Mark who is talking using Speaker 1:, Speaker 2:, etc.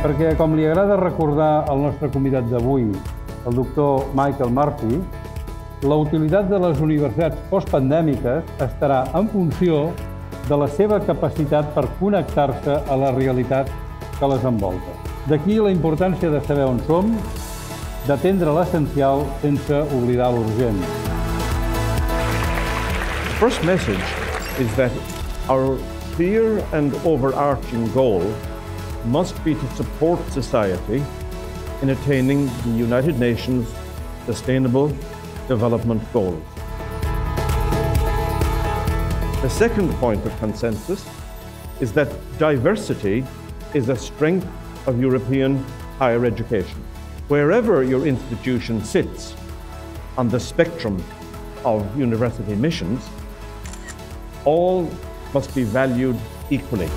Speaker 1: perquè, com li agrada recordar al nostre convidat d'avui, el doctor Michael Murphy, la utilitat de les universitats postpandèmiques estarà en funció de la seva capacitat per connectar-se a la realitat que les envolta. D'aquí la importància de saber on som, d'atendre l'essencial sense oblidar l'urgent.
Speaker 2: First message is that our clear and overarching goal must be to support society in attaining the United Nations Sustainable Development Goals. The second point of consensus is that diversity is a strength of European higher education. Wherever your institution sits on the spectrum of university missions, all must be valued equally.